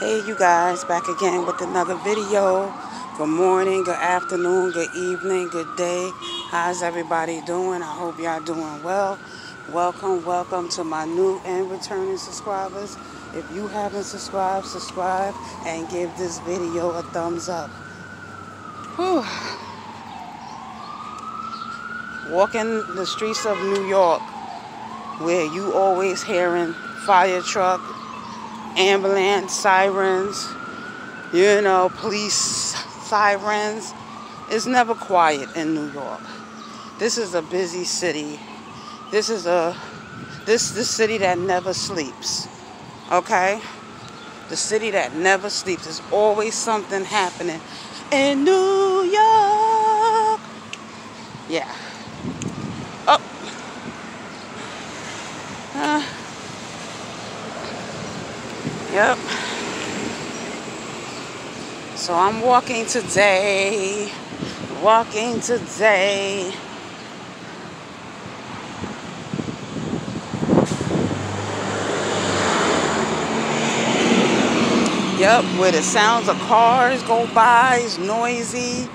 Hey you guys, back again with another video. Good morning, good afternoon, good evening, good day. How's everybody doing? I hope y'all doing well. Welcome, welcome to my new and returning subscribers. If you haven't subscribed, subscribe and give this video a thumbs up. Whew. Walking the streets of New York where you always hearing fire truck, ambulance, sirens, you know, police sirens. It's never quiet in New York. This is a busy city. This is a this the city that never sleeps. Okay? The city that never sleeps. There's always something happening in New York. Yeah. Oh. Uh, yep. So I'm walking today. Walking today. Yep, where the sounds of cars go by is noisy.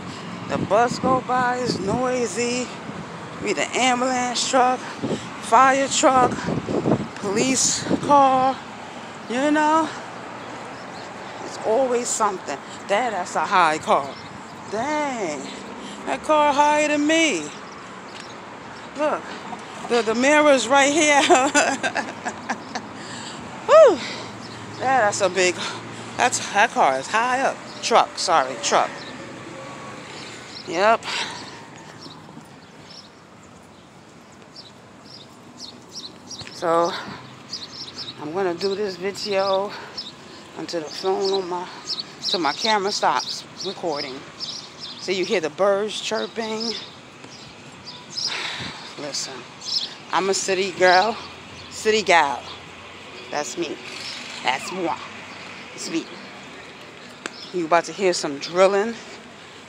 The bus go by is noisy. Be the ambulance truck, fire truck, police car, you know. Always something. Dad, that's a high car. Dang, that car higher than me. Look, the, the mirror's right here. Whew. Yeah, that's a big, that's, that car is high up. Truck, sorry, truck. Yep. So I'm gonna do this video until the phone on my till my camera stops recording. So you hear the birds chirping. Listen, I'm a city girl, city gal. That's me. That's moi. It's me. You about to hear some drilling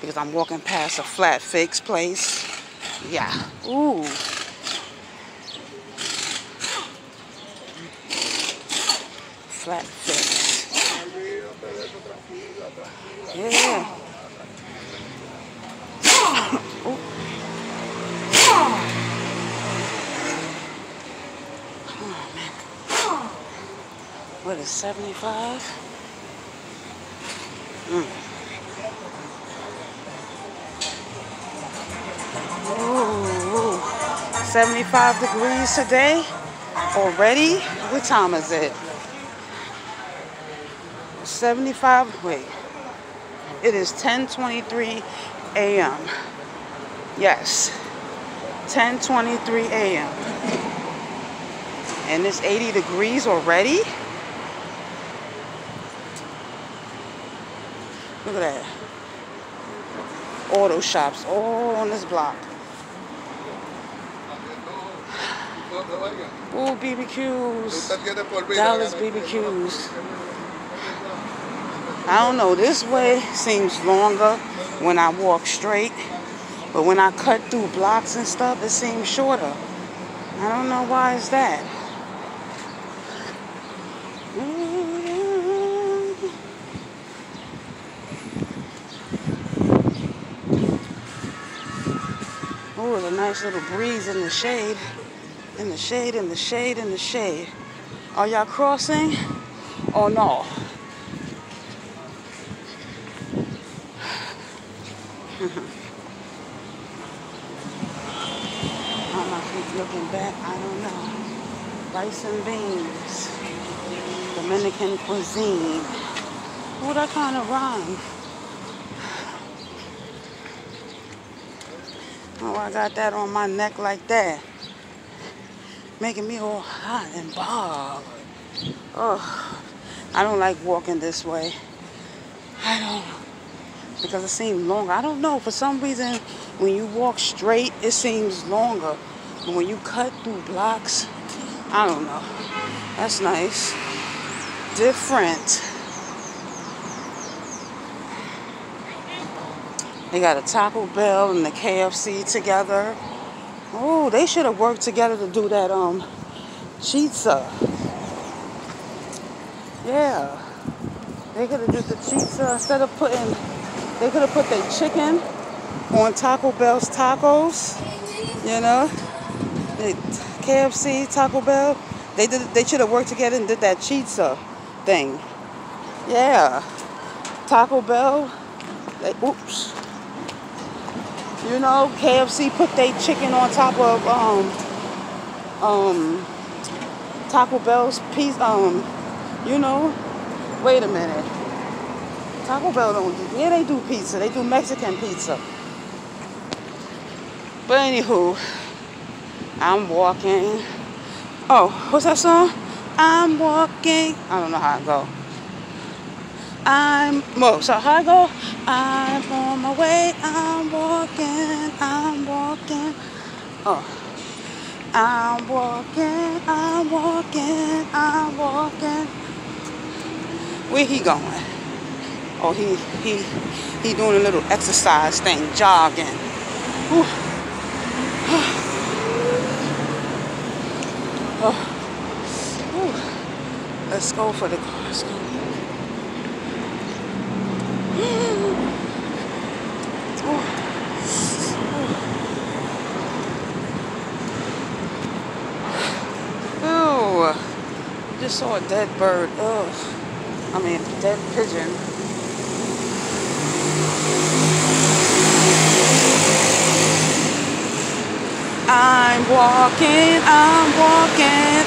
because I'm walking past a flat fix place. Yeah. Ooh. flat fix. Yeah. oh. What is 75? Mm. Ooh, 75 degrees today already. What time is it? 75, wait. It is 10.23 a.m. Yes, 10.23 a.m. And it's 80 degrees already? Look at that. Auto shops all on this block. Ooh, BBQs. Dallas BBQs. I don't know, this way seems longer when I walk straight. But when I cut through blocks and stuff, it seems shorter. I don't know why it's that. Oh, a nice little breeze in the shade. In the shade, in the shade, in the shade. Are y'all crossing? Oh no? Uh-huh. I'm keep looking back, I don't know. Rice and beans. Dominican cuisine. Oh, that kind of rhyme. Oh, I got that on my neck like that. Making me all hot and bothered. Oh, I don't like walking this way. I don't because it seems longer. I don't know. For some reason, when you walk straight, it seems longer. But when you cut through blocks, I don't know. That's nice. Different. They got a Taco Bell and the KFC together. Oh, they should have worked together to do that um pizza. Yeah. They could have did the pizza instead of putting. They could have put their chicken on Taco Bell's tacos. You know, they, KFC, Taco Bell. They did. They should have worked together and did that pizza thing. Yeah, Taco Bell. They, oops. You know, KFC put their chicken on top of um um Taco Bell's piece. Um, you know, wait a minute. Taco Bell don't do. Yeah, they do pizza. They do Mexican pizza. But anywho, I'm walking. Oh, what's that song? I'm walking. I don't know how I go. I'm well, so how I go? I'm on my way. I'm walking. I'm walking. Oh. I'm walking, I'm walking, I'm walking. Where he going? Oh, he he he doing a little exercise thing, jogging. Oh. Let's go for the car. Let's go. just saw a dead bird. Ugh. I mean, dead pigeon. I'm walking, I'm walking.